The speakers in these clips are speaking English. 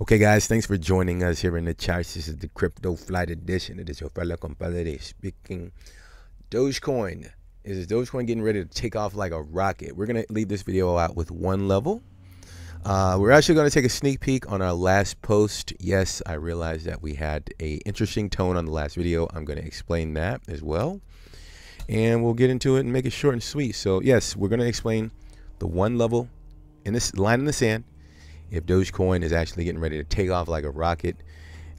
Okay, guys, thanks for joining us here in the charts. This is the Crypto Flight Edition. It is your fellow compadre speaking. Dogecoin. Is Dogecoin getting ready to take off like a rocket? We're going to leave this video out with one level. Uh, we're actually going to take a sneak peek on our last post. Yes, I realized that we had a interesting tone on the last video. I'm going to explain that as well. And we'll get into it and make it short and sweet. So, yes, we're going to explain the one level in this line in the sand if Dogecoin is actually getting ready to take off like a rocket.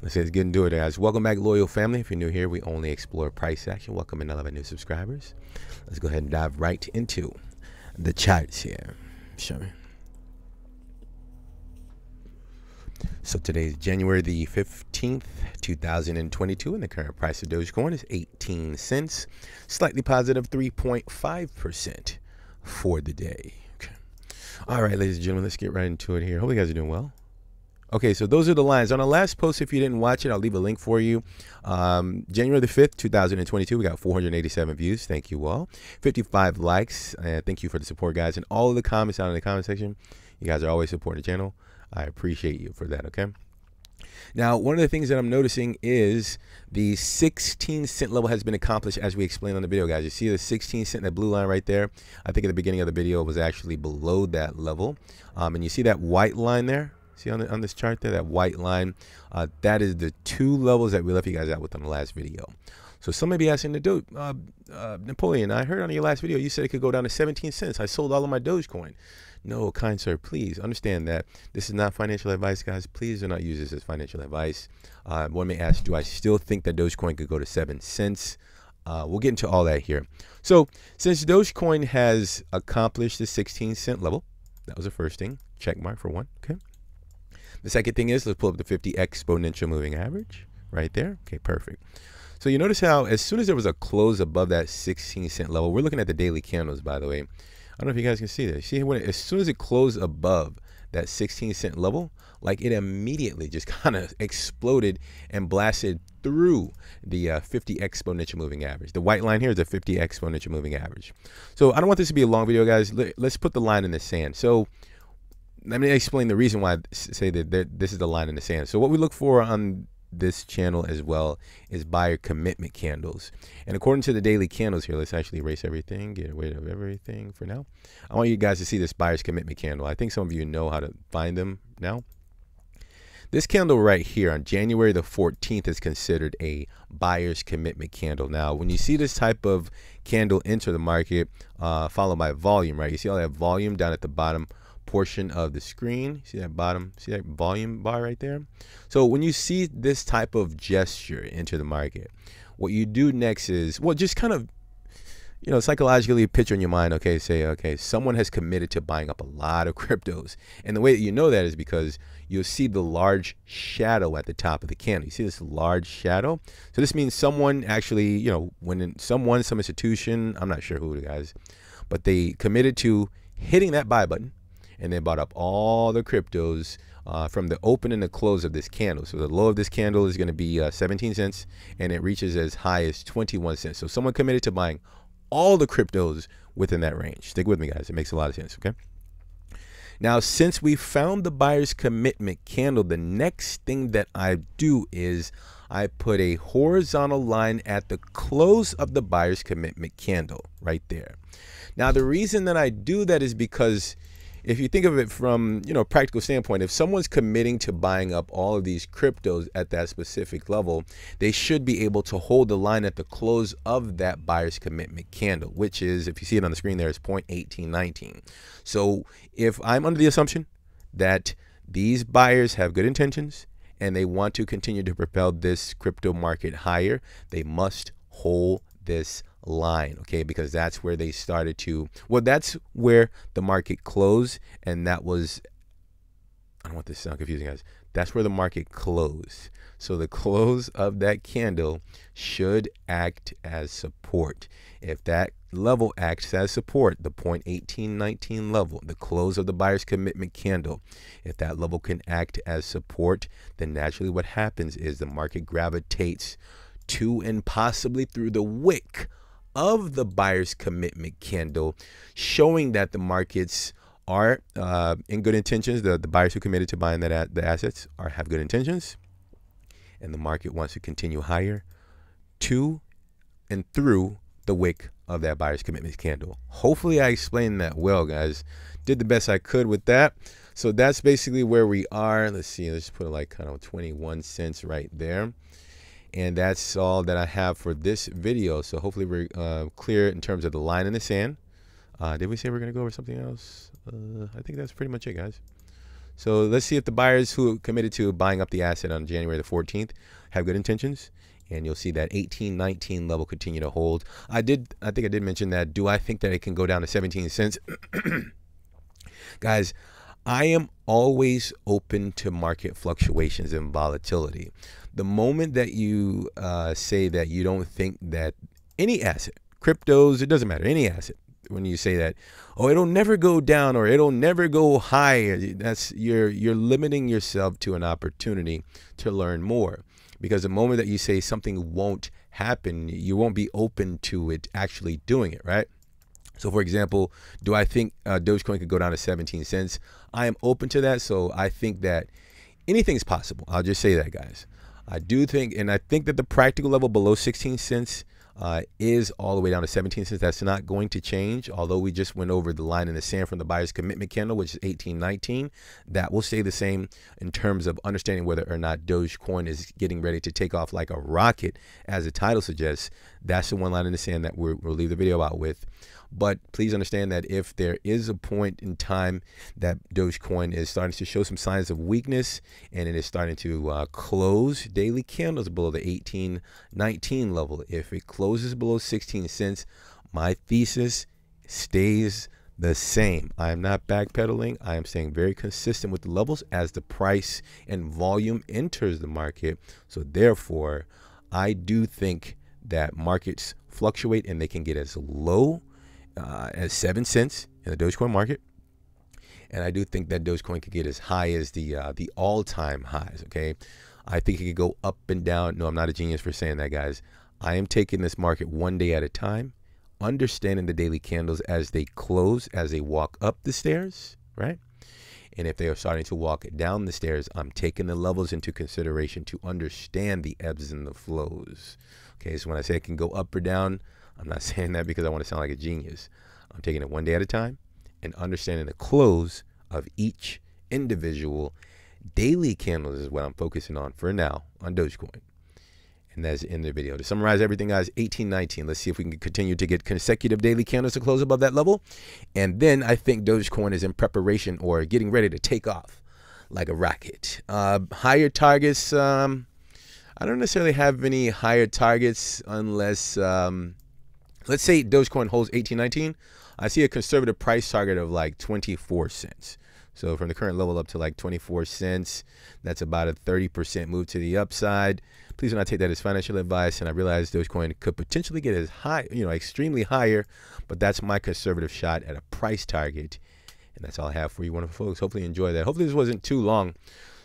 Let's get into it, guys. Welcome back, loyal family. If you're new here, we only explore price action. Welcome in all of our new subscribers. Let's go ahead and dive right into the charts here. Show me. So today is January the 15th, 2022, and the current price of Dogecoin is 18 cents, slightly positive 3.5% for the day. All right, ladies and gentlemen, let's get right into it here. Hope you guys are doing well. Okay, so those are the lines. On our last post, if you didn't watch it, I'll leave a link for you. Um, January the 5th, 2022, we got 487 views. Thank you all. 55 likes. And thank you for the support, guys. And all of the comments down in the comment section. You guys are always supporting the channel. I appreciate you for that, okay? Now, one of the things that I'm noticing is the 16 cent level has been accomplished as we explained on the video, guys. You see the 16 cent, that blue line right there? I think at the beginning of the video was actually below that level. Um, and you see that white line there? See on, the, on this chart there, that white line? Uh, that is the two levels that we left you guys out with on the last video. So some may be asking, the uh, uh, Napolean, I heard on your last video you said it could go down to 17 cents. I sold all of my Dogecoin. No, kind sir, please understand that this is not financial advice, guys. Please do not use this as financial advice. Uh, one may ask, do I still think that Dogecoin could go to 7 cents? Uh, we'll get into all that here. So since Dogecoin has accomplished the 16 cent level, that was the first thing. Check mark for one. Okay. The second thing is let's pull up the 50 exponential moving average right there. Okay, perfect. So you notice how as soon as there was a close above that 16 cent level, we're looking at the daily candles, by the way. I don't know if you guys can see this. See when it, as soon as it closed above that 16 cent level, like it immediately just kind of exploded and blasted through the uh, 50 exponential moving average. The white line here is a 50 exponential moving average. So I don't want this to be a long video, guys. Let's put the line in the sand. So let me explain the reason why I say that this is the line in the sand. So what we look for on this channel as well is buyer commitment candles. And according to the daily candles here, let's actually erase everything, get rid of everything for now. I want you guys to see this buyer's commitment candle. I think some of you know how to find them now. This candle right here on January the 14th is considered a buyer's commitment candle. Now, when you see this type of candle enter the market, uh, followed by volume, right? You see all that volume down at the bottom portion of the screen. See that bottom, see that volume bar right there? So when you see this type of gesture into the market, what you do next is, well, just kind of, you know, psychologically picture in your mind, okay, say, okay, someone has committed to buying up a lot of cryptos. And the way that you know that is because you'll see the large shadow at the top of the candle. You see this large shadow? So this means someone actually, you know, when someone, some institution, I'm not sure who the guys, but they committed to hitting that buy button and they bought up all the cryptos uh, from the open and the close of this candle. So the low of this candle is going to be uh, 17 cents and it reaches as high as 21 cents. So someone committed to buying all the cryptos within that range. Stick with me, guys. It makes a lot of sense. Okay. Now, since we found the buyer's commitment candle, the next thing that I do is I put a horizontal line at the close of the buyer's commitment candle right there. Now, the reason that I do that is because if you think of it from you know practical standpoint if someone's committing to buying up all of these cryptos at that specific level they should be able to hold the line at the close of that buyer's commitment candle which is if you see it on the screen there is 0.1819 so if i'm under the assumption that these buyers have good intentions and they want to continue to propel this crypto market higher they must hold this line, okay? Because that's where they started to, well, that's where the market closed, and that was, I don't want this to sound confusing, guys. That's where the market closed. So the close of that candle should act as support. If that level acts as support, the 0.1819 level, the close of the buyer's commitment candle, if that level can act as support, then naturally what happens is the market gravitates to and possibly through the wick of the buyer's commitment candle, showing that the markets are uh, in good intentions. The, the buyers who committed to buying that the assets are have good intentions, and the market wants to continue higher to and through the wick of that buyer's commitment candle. Hopefully, I explained that well, guys. Did the best I could with that. So that's basically where we are. Let's see. Let's put like kind of 21 cents right there. And that's all that I have for this video. So hopefully we're uh, clear in terms of the line in the sand. Uh, did we say we're going to go over something else? Uh, I think that's pretty much it, guys. So let's see if the buyers who committed to buying up the asset on January the 14th have good intentions. And you'll see that 18, 19 level continue to hold. I did, I think I did mention that. Do I think that it can go down to 17 cents? guys, I am always open to market fluctuations and volatility. The moment that you uh, say that you don't think that any asset, cryptos, it doesn't matter, any asset, when you say that, oh, it'll never go down or it'll never go high, that's you're you're limiting yourself to an opportunity to learn more. Because the moment that you say something won't happen, you won't be open to it actually doing it, right? So, for example, do I think uh, Dogecoin could go down to 17 cents? I am open to that. So, I think that anything's possible. I'll just say that, guys. I do think, and I think that the practical level below 16 cents uh, is all the way down to 17 cents. That's not going to change. Although we just went over the line in the sand from the buyer's commitment candle, which is 1819, that will stay the same in terms of understanding whether or not Dogecoin is getting ready to take off like a rocket, as the title suggests. That's the one line in the sand that we will leave the video out with. But please understand that if there is a point in time that Dogecoin is starting to show some signs of weakness and it is starting to uh, close daily candles below the 1819 level, if it closes below 16 cents, my thesis stays the same. I am not backpedaling. I am staying very consistent with the levels as the price and volume enters the market. So therefore, I do think that markets fluctuate and they can get as low uh, at seven cents in the Dogecoin market. And I do think that Dogecoin could get as high as the uh, the all time highs. Okay, I think it could go up and down. No, I'm not a genius for saying that, guys. I am taking this market one day at a time, understanding the daily candles as they close, as they walk up the stairs, right? And if they are starting to walk down the stairs, I'm taking the levels into consideration to understand the ebbs and the flows. Okay, so when I say it can go up or down, I'm not saying that because I want to sound like a genius. I'm taking it one day at a time and understanding the close of each individual daily candles is what I'm focusing on for now on Dogecoin. And that's in the video. To summarize everything, guys, 1819. Let's see if we can continue to get consecutive daily candles to close above that level. And then I think Dogecoin is in preparation or getting ready to take off like a rocket. Uh, higher targets, um, I don't necessarily have any higher targets unless um, let's say Dogecoin holds 1819, I see a conservative price target of like 24 cents. So from the current level up to like 24 cents, that's about a 30% move to the upside. Please do not take that as financial advice. And I realize Dogecoin could potentially get as high, you know, extremely higher, but that's my conservative shot at a price target. And that's all I have for you, wonderful folks. Hopefully you enjoy that. Hopefully this wasn't too long.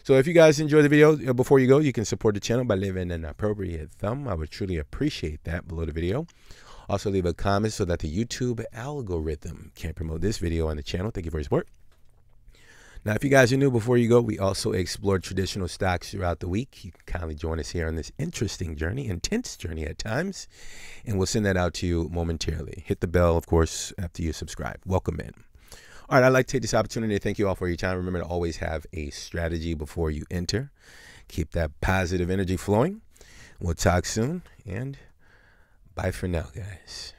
So if you guys enjoy the video, uh, before you go, you can support the channel by leaving an appropriate thumb. I would truly appreciate that below the video. Also, leave a comment so that the YouTube algorithm can promote this video on the channel. Thank you for your support. Now, if you guys are new, before you go, we also explore traditional stocks throughout the week. You can kindly join us here on this interesting journey, intense journey at times, and we'll send that out to you momentarily. Hit the bell, of course, after you subscribe. Welcome in. All right, I'd like to take this opportunity to thank you all for your time. Remember to always have a strategy before you enter. Keep that positive energy flowing. We'll talk soon, and Bye for now, guys.